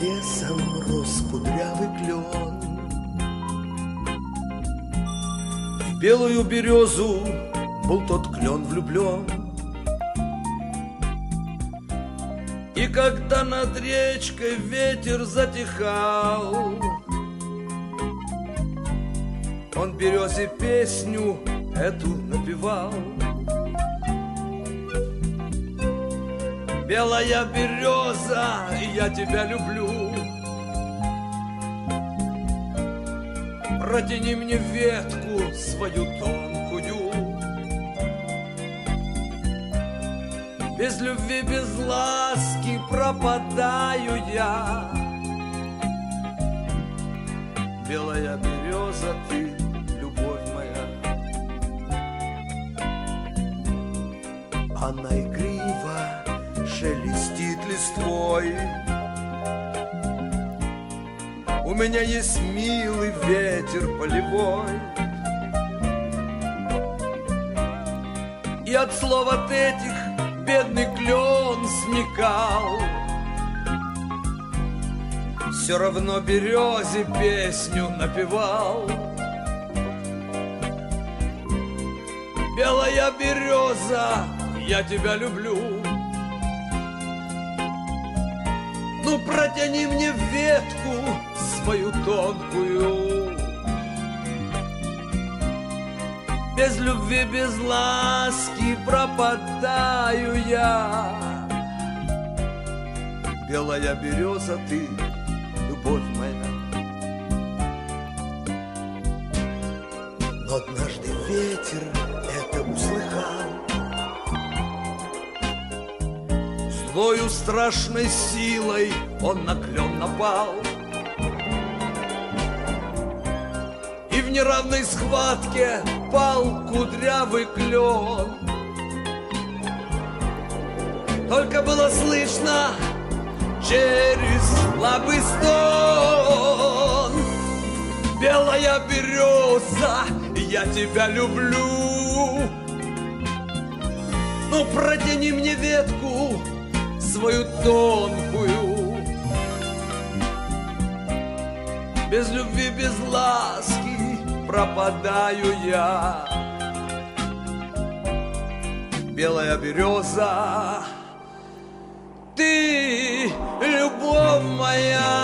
лесом рос кудрявый клен. В белую березу был тот клен влюблен. И когда над речкой ветер затихал, Он березе песню эту напевал. Белая береза, я тебя люблю. Протяни мне ветку свою тонкую. Без любви, без ласки пропадаю я. Белая береза, ты любовь моя. Она игриво шелестит листвой. У меня есть милый ветер полевой. И от слов от этих бедный клен сникал. Все равно березе песню напевал. Белая береза, я тебя люблю. Ну протяни мне ветку свою тонкую. Без любви, без ласки пропадаю я. Белая береза, ты, любовь моя. Но однажды ветер это услыхал. Злою страшной силой он на клен напал. И в неравной схватке пал кудрявый клен. Только было слышно через слабый стон. Белая береза, я тебя люблю. Ну протяни мне ветку свою тонкую. Без любви, без ласки пропадаю я. Белая береза, ты любовь моя.